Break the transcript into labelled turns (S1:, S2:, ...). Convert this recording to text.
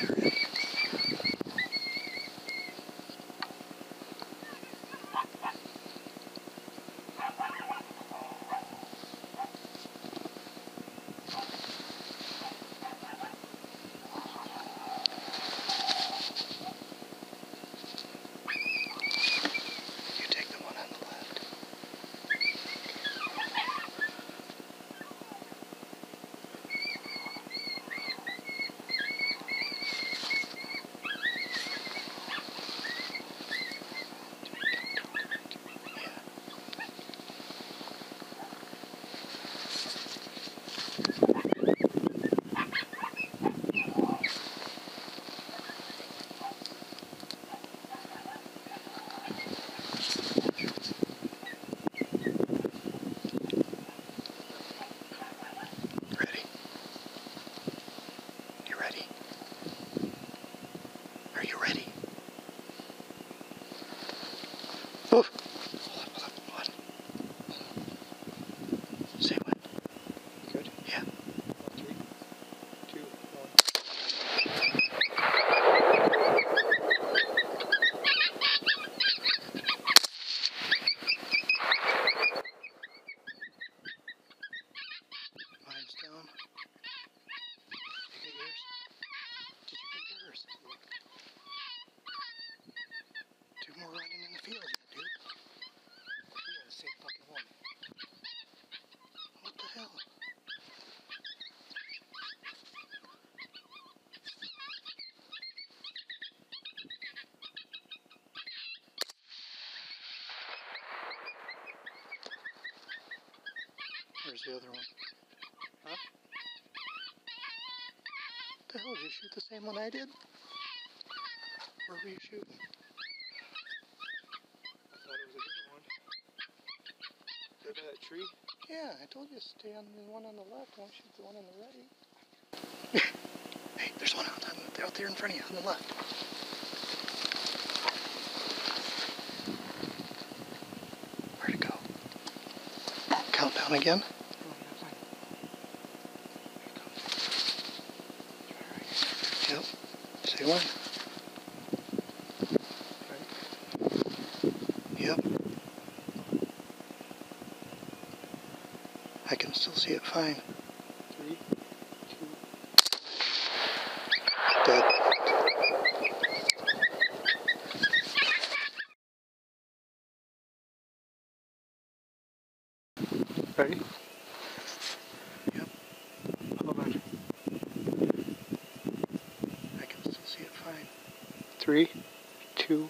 S1: serious. Uf. Where's the other one?
S2: Huh?
S1: The hell, did you shoot the same one I did? Where were you shooting?
S2: I thought it was a different one. Is that by that tree?
S1: Yeah, I told you to stay on the one on the left, don't shoot the one on the right. hey, there's one out, on, they're out there in front of you on the left. Where'd it go? Countdown again?
S2: Oh, yeah, fine.
S1: Yep. Say. Yep. I can still see it fine.
S2: Three, two,
S1: Dead.
S2: ready?
S1: Yep.
S2: Hold on.
S1: I can still see it fine.
S2: Three, two,